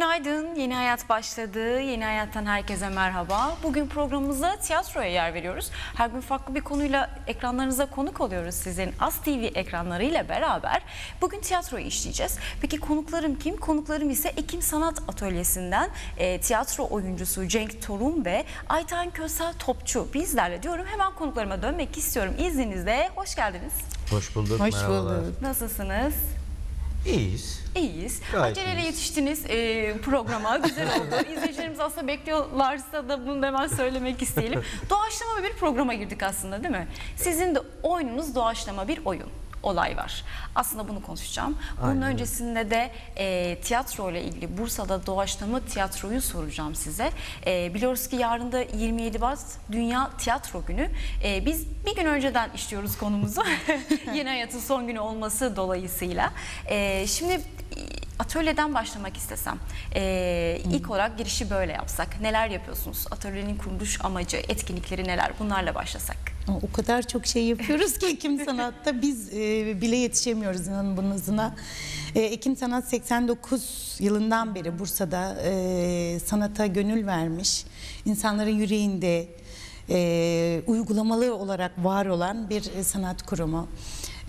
Günaydın, yeni hayat başladı. Yeni hayattan herkese merhaba. Bugün programımızda tiyatroya yer veriyoruz. Her gün farklı bir konuyla ekranlarınıza konuk oluyoruz sizin As TV ekranlarıyla beraber. Bugün tiyatroyu işleyeceğiz. Peki konuklarım kim? Konuklarım ise Ekim Sanat Atölyesi'nden e, tiyatro oyuncusu Cenk Torun ve Ayten Kösel Topçu bizlerle diyorum. Hemen konuklarıma dönmek istiyorum. İzninizle hoş geldiniz. Hoş bulduk. Hoş merhabalar. bulduk. Nasılsınız? İyiyiz. İyiyiz. Gayet Aceleyle iyiyiz. yetiştiniz e, programa. Güzel oldu. İzleyicilerimiz aslında bekliyorlarsa da bunu da hemen söylemek isteyelim. Doğaçlama bir programa girdik aslında değil mi? Sizin de oyununuz doğaçlama bir oyun. Olay var. Aslında bunu konuşacağım. Bunun Aynen öncesinde de e, tiyatro ile ilgili Bursa'da doğaçlama tiyatroyu soracağım size. E, biliyoruz ki yarın da 27 Mart Dünya Tiyatro Günü. E, biz bir gün önceden işliyoruz konumuzu. Yeni hayatın son günü olması dolayısıyla. E, şimdi atölyeden başlamak istesem, e, ilk olarak girişi böyle yapsak. Neler yapıyorsunuz? Atölyenin kuruluş amacı, etkinlikleri neler? Bunlarla başlasak. O kadar çok şey yapıyoruz ki Ekim Sanat'ta biz e, bile yetişemiyoruz inanın bunun hızına. E, Ekim Sanat 89 yılından beri Bursa'da e, sanata gönül vermiş, insanların yüreğinde e, uygulamalı olarak var olan bir sanat kurumu.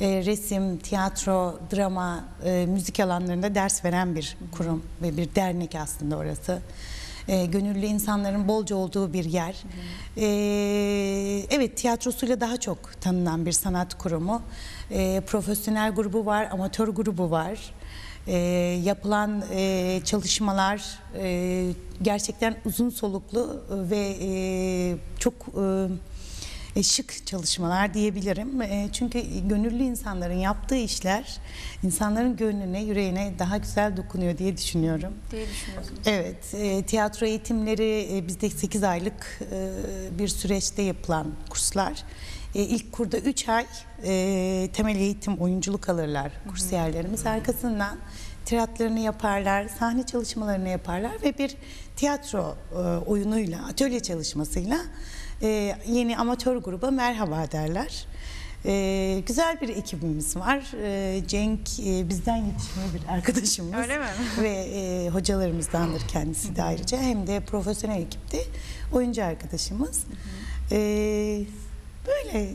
E, resim, tiyatro, drama, e, müzik alanlarında ders veren bir kurum ve bir dernek aslında orası. E, gönüllü insanların bolca olduğu bir yer. E, evet tiyatrosuyla daha çok tanınan bir sanat kurumu. E, profesyonel grubu var, amatör grubu var. E, yapılan e, çalışmalar e, gerçekten uzun soluklu ve e, çok e, e, şık çalışmalar diyebilirim. E, çünkü gönüllü insanların yaptığı işler insanların gönlüne, yüreğine daha güzel dokunuyor diye düşünüyorum. diye düşünüyorsunuz. Evet, e, tiyatro eğitimleri e, bizde 8 aylık e, bir süreçte yapılan kurslar. E, ilk kurda 3 ay e, temel eğitim, oyunculuk alırlar kursiyerlerimiz. Arkasından tiratlarını yaparlar, sahne çalışmalarını yaparlar ve bir tiyatro e, oyunuyla, atölye çalışmasıyla e, yeni amatör gruba merhaba derler. E, güzel bir ekibimiz var. E, Cenk e, bizden yetişme bir arkadaşımız. Öyle mi? Ve e, hocalarımızdandır kendisi de ayrıca. Hem de profesyonel ekipte oyuncu arkadaşımız. E, böyle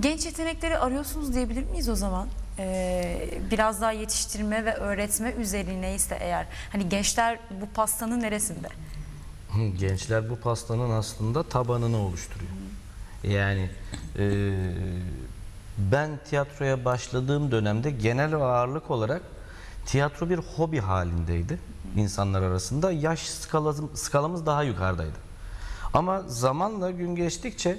Genç yetenekleri arıyorsunuz diyebilir miyiz o zaman? Ee, biraz daha yetiştirme ve öğretme üzerine ise eğer. Hani gençler bu pastanın neresinde? Gençler bu pastanın aslında tabanını oluşturuyor. Yani e, ben tiyatroya başladığım dönemde genel ağırlık olarak tiyatro bir hobi halindeydi insanlar arasında. Yaş skalamız, skalamız daha yukarıdaydı. Ama zamanla gün geçtikçe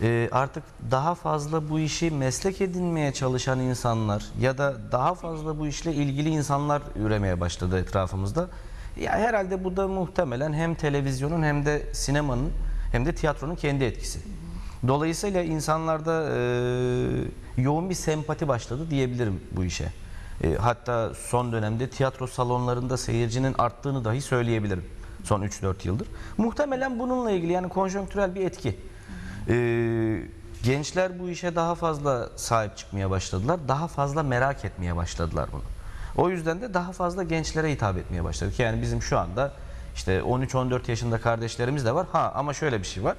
e, artık daha fazla bu işi meslek edinmeye çalışan insanlar ya da daha fazla bu işle ilgili insanlar üremeye başladı etrafımızda. Ya herhalde bu da muhtemelen hem televizyonun hem de sinemanın hem de tiyatronun kendi etkisi. Dolayısıyla insanlarda e, yoğun bir sempati başladı diyebilirim bu işe. E, hatta son dönemde tiyatro salonlarında seyircinin arttığını dahi söyleyebilirim son 3-4 yıldır. Muhtemelen bununla ilgili yani konjonktürel bir etki. E, gençler bu işe daha fazla sahip çıkmaya başladılar. Daha fazla merak etmeye başladılar bunu. O yüzden de daha fazla gençlere hitap etmeye başladık. Yani bizim şu anda işte 13-14 yaşında kardeşlerimiz de var. Ha ama şöyle bir şey var.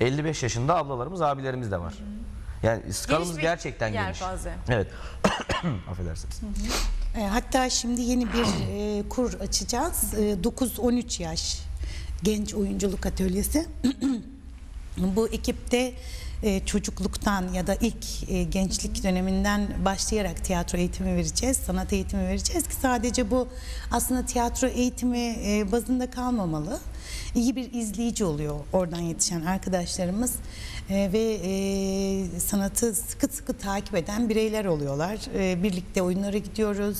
55 yaşında ablalarımız, abilerimiz de var. Yani skalamız bir gerçekten geniş. yelpaze. Evet. Affedersiniz. E, hatta şimdi yeni bir e, kur açacağız. E, 9-13 yaş genç oyunculuk atölyesi. Bu ekipte e, çocukluktan ya da ilk e, gençlik döneminden başlayarak tiyatro eğitimi vereceğiz, sanat eğitimi vereceğiz ki sadece bu aslında tiyatro eğitimi e, bazında kalmamalı. İyi bir izleyici oluyor oradan yetişen arkadaşlarımız ve sanatı sıkı sıkı takip eden bireyler oluyorlar. Birlikte oyunlara gidiyoruz.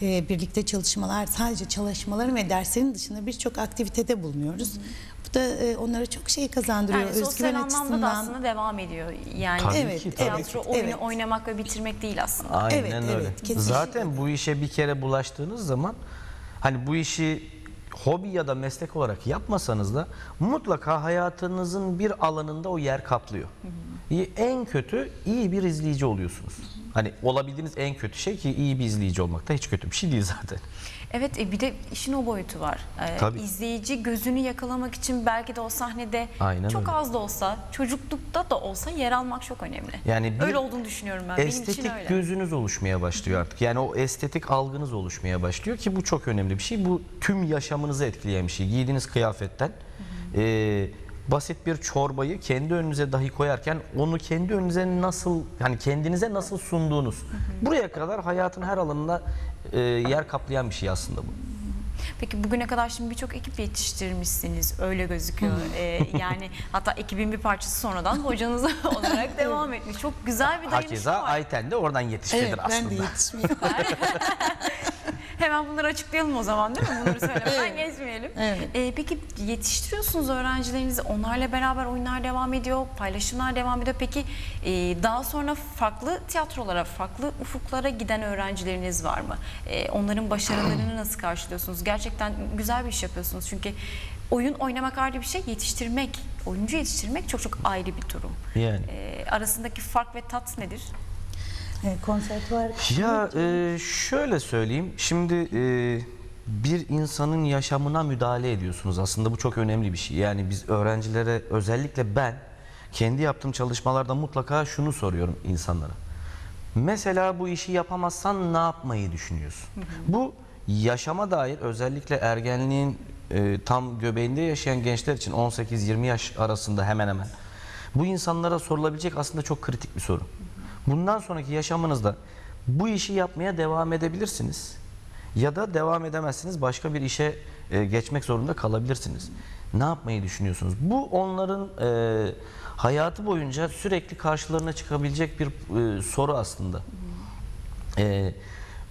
Birlikte çalışmalar, sadece çalışmaların ve derslerin dışında birçok aktivitede bulunuyoruz. Bu da e, onlara çok şey kazandırıyor. Yani sosyal Özgüven anlamda da açısından. aslında devam ediyor. Yani Tabii Evet, ki, tiyatro ki. oyunu Evet. oynamak ve bitirmek değil aslında. Aynen Evet, öyle. evet, kesinlikle. Zaten bu işe bir kere bulaştığınız zaman hani bu işi hobi ya da meslek olarak yapmasanız da mutlaka hayatınızın bir alanında o yer kaplıyor. İyi- En kötü iyi bir izleyici oluyorsunuz. Hani olabildiğiniz en kötü şey ki iyi bir izleyici olmak da hiç kötü bir şey değil zaten. Evet e, bir de işin o boyutu var. Ee, Tabii. İzleyici gözünü yakalamak için belki de o sahnede Aynen çok öyle. az da olsa, çocuklukta da olsa yer almak çok önemli. Yani bir öyle olduğunu düşünüyorum ben. Benim için estetik öyle. gözünüz oluşmaya başlıyor artık. Yani o estetik algınız oluşmaya başlıyor ki bu çok önemli bir şey. Bu tüm yaşamınızı etkileyen bir şey. Giydiğiniz kıyafetten eee, basit bir çorbayı kendi önünüze dahi koyarken onu kendi önünüze nasıl hani kendinize nasıl sunduğunuz. Buraya kadar hayatın her alanında eee, yer kaplayan bir şey aslında bu. Peki bugüne kadar şimdi birçok ekip yetiştirmişsiniz. Öyle gözüküyor. Ee, yani hatta ekibin bir parçası sonradan hocanız olarak devam etmiş. Çok güzel bir dayanışma Hakeza var. Ayten de oradan yetişmedir Evet aslında. ben de yetişmiyorum. Hemen bunları açıklayalım o zaman değil mi? Bunları söylemeden Evet. geçmeyelim. Evet. Ee, peki yetiştiriyorsunuz öğrencilerinizi. Onlarla beraber oyunlar devam ediyor, paylaşımlar devam ediyor. Peki e, daha sonra farklı tiyatrolara, farklı ufuklara giden öğrencileriniz var mı? E, onların başarılarını nasıl karşılıyorsunuz? Gerçekten güzel bir iş yapıyorsunuz. Çünkü oyun oynamak ayrı bir şey, yetiştirmek, oyuncu yetiştirmek çok çok ayrı bir durum. Yani. E, arasındaki fark ve tat nedir? E, konservatuvar Ya e, şöyle söyleyeyim. Şimdi e, bir insanın yaşamına müdahale ediyorsunuz. Aslında bu çok önemli bir şey. Yani biz öğrencilere özellikle ben kendi yaptığım çalışmalarda mutlaka şunu soruyorum insanlara. Mesela bu işi yapamazsan ne yapmayı düşünüyorsun? Bu yaşama dair özellikle ergenliğin e, tam göbeğinde yaşayan gençler için 18-20 yaş arasında hemen hemen bu insanlara sorulabilecek aslında çok kritik bir soru. Bundan sonraki yaşamınızda bu işi yapmaya devam edebilirsiniz. Ya da devam edemezsiniz başka bir işe e, geçmek zorunda kalabilirsiniz. Ne yapmayı düşünüyorsunuz? Bu onların e, hayatı boyunca sürekli karşılarına çıkabilecek bir e, soru aslında. E,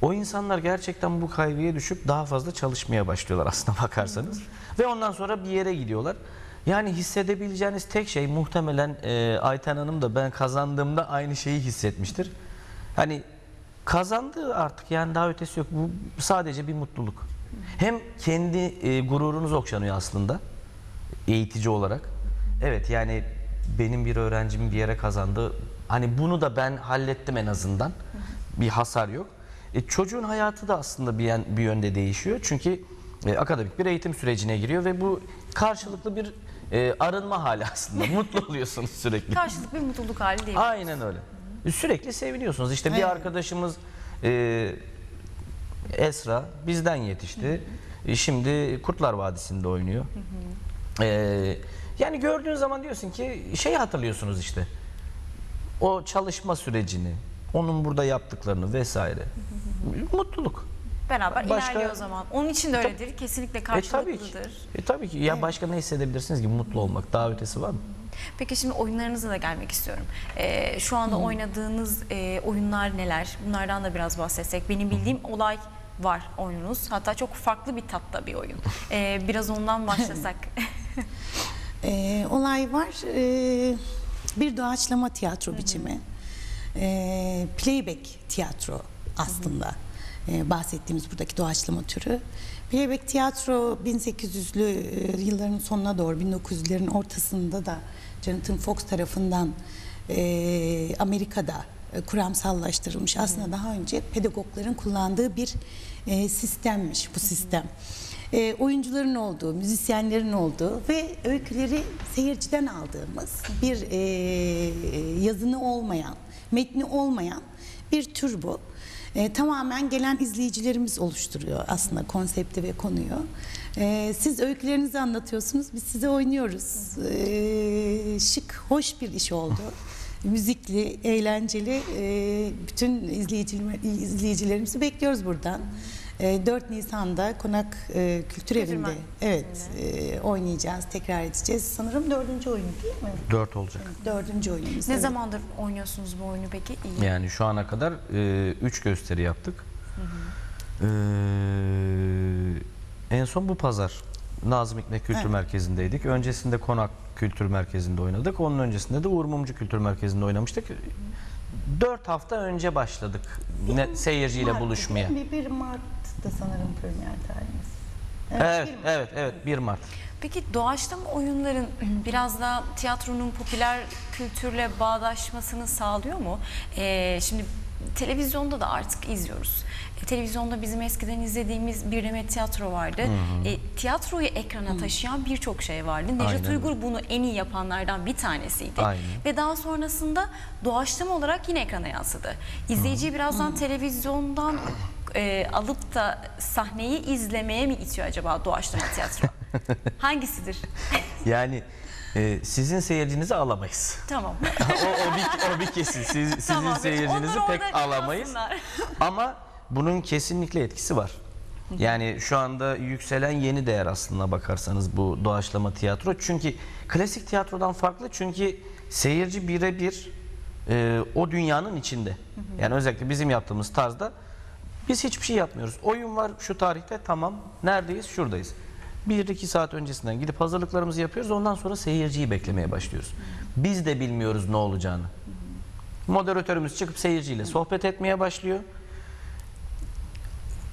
o insanlar gerçekten bu kaygıya düşüp daha fazla çalışmaya başlıyorlar aslına bakarsanız. Ve ondan sonra bir yere gidiyorlar. Yani hissedebileceğiniz tek şey muhtemelen e, Ayten Hanım da ben kazandığımda aynı şeyi hissetmiştir. Hani kazandı artık yani daha ötesi yok. Bu sadece bir mutluluk. Hem kendi e, gururunuz okşanıyor aslında eğitici olarak. Evet yani benim bir öğrencim bir yere kazandı. Hani bunu da ben hallettim en azından. Bir hasar yok. E, çocuğun hayatı da aslında bir, bir yönde değişiyor. Çünkü e, akademik bir eğitim sürecine giriyor ve bu karşılıklı bir e, arınma hali aslında. Mutlu oluyorsunuz sürekli. Karşılıklı bir mutluluk hali değil. Aynen öyle. Sürekli seviniyorsunuz. İşte bir Evet. arkadaşımız e, Esra bizden yetişti. E, Şimdi Kurtlar Vadisi'nde oynuyor. E, yani gördüğün zaman diyorsun ki şey hatırlıyorsunuz işte. O çalışma sürecini, onun burada yaptıklarını vesaire. Mutluluk. Beraber Başka- ilerliyor o zaman. Onun için de öyledir. Kesinlikle E tabii ki. karşılıklıdır. E tabii ki. Ya başka ne hissedebilirsiniz ki mutlu olmak? Daha ötesi var mı? Peki şimdi oyunlarınıza da gelmek istiyorum. Ee, şu anda oynadığınız e, oyunlar neler? Bunlardan da biraz bahsetsek. Benim bildiğim olay var oyununuz. Hatta çok farklı bir tatta bir oyun. Ee, biraz ondan başlasak. E, olay var. E, bir doğaçlama tiyatro biçimi. E, playback tiyatro aslında. E, bahsettiğimiz buradaki doğaçlama türü. Playback tiyatro 1800'lü e, yılların sonuna doğru 1900'lerin ortasında da Jonathan Fox tarafından e, Amerika'da e, kuramsallaştırılmış. Aslında daha önce pedagogların kullandığı bir sistemmiş bu sistem. E, oyuncuların olduğu, müzisyenlerin olduğu ve öyküleri seyirciden aldığımız bir e, yazını olmayan, metni olmayan bir tür bu. E, tamamen gelen izleyicilerimiz oluşturuyor aslında konsepti ve konuyu. E, siz öykülerinizi anlatıyorsunuz, biz size oynuyoruz. E, şık, hoş bir iş oldu. Müzikli, eğlenceli. E, bütün izleyiciler- izleyicilerimizi bekliyoruz buradan. E, 4 Nisan'da Konak e, Kültür Evi'nde Merkezi'nde. evet e, oynayacağız, tekrar edeceğiz. Sanırım dördüncü oyunu değil mi? Dört olacak. Dördüncü oyunumuz. ne evet. zamandır oynuyorsunuz bu oyunu peki? İyi. Yani şu ana kadar 3 gösteri yaptık. Ee, en son bu pazar Nazım Hikmet Kültür Evet. Merkezi'ndeydik. Öncesinde Konak Kültür Merkezi'nde oynadık. Onun öncesinde de Uğur Mumcu Kültür Merkezi'nde oynamıştık. 4 hafta önce başladık ne, seyirciyle Mart'tı buluşmaya. mi? Bir Mart'ta sanırım premier tarihimiz. Evet, Mart. evet, evet 1 Mart. Peki doğaçlama oyunların biraz daha tiyatronun popüler kültürle bağdaşmasını sağlıyor mu? Ee, şimdi televizyonda da artık izliyoruz. E, televizyonda bizim eskiden izlediğimiz bir demet tiyatro vardı. E, tiyatroyu ekrana taşıyan birçok şey vardı. Necdet Aynen. Uygur bunu en iyi yapanlardan bir tanesiydi. Aynen. Ve daha sonrasında doğaçlama olarak yine ekrana yansıdı. İzleyiciyi birazdan televizyondan e, alıp da sahneyi izlemeye mi itiyor acaba doğaçlama tiyatro? Hangisidir? Yani e, sizin seyircinizi alamayız. tamam. o, o, bir, o bir kesin. Siz, sizin Tamam, seyircinizi pek alamayız. kalsınlar. Ama bunun kesinlikle etkisi var. Yani şu anda yükselen yeni değer aslında bakarsanız bu doğaçlama tiyatro. Çünkü klasik tiyatrodan farklı çünkü seyirci birebir e, o dünyanın içinde. Yani özellikle bizim yaptığımız tarzda biz hiçbir şey yapmıyoruz. Oyun var şu tarihte tamam. Neredeyiz? Şuradayız. Bir iki saat öncesinden gidip hazırlıklarımızı yapıyoruz. Ondan sonra seyirciyi beklemeye başlıyoruz. Biz de bilmiyoruz ne olacağını. Moderatörümüz çıkıp seyirciyle sohbet etmeye başlıyor.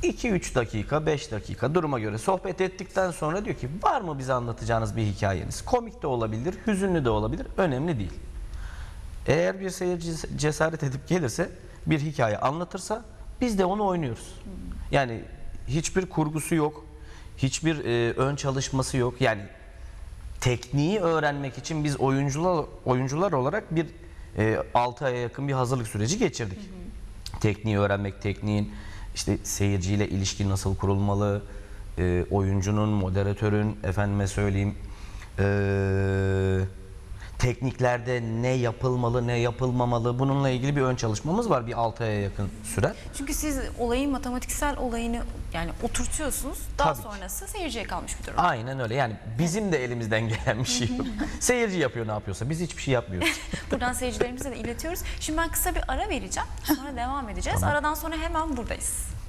2-3 dakika, 5 dakika duruma göre sohbet ettikten sonra diyor ki var mı bize anlatacağınız bir hikayeniz? Komik de olabilir, hüzünlü de olabilir, önemli değil. Eğer bir seyirci cesaret edip gelirse, bir hikaye anlatırsa biz de onu oynuyoruz. Yani hiçbir kurgusu yok, hiçbir e, ön çalışması yok. Yani tekniği öğrenmek için biz oyuncular oyuncular olarak bir 6 aya yakın bir hazırlık süreci geçirdik. Tekniği öğrenmek, tekniğin işte seyirciyle ilişki nasıl kurulmalı, e, oyuncunun, moderatörün, efendime söyleyeyim, e, tekniklerde ne yapılmalı, ne yapılmamalı bununla ilgili bir ön çalışmamız var bir 6 aya yakın süren. Çünkü siz olayın matematiksel olayını yani oturtuyorsunuz. Daha Tabii ki. sonrası seyirciye kalmış bir durum. Aynen öyle yani bizim de elimizden gelen bir şey yok. Seyirci yapıyor ne yapıyorsa biz hiçbir şey yapmıyoruz. Buradan seyircilerimize de iletiyoruz. Şimdi ben kısa bir ara vereceğim. Sonra devam edeceğiz. Aradan sonra hemen buradayız.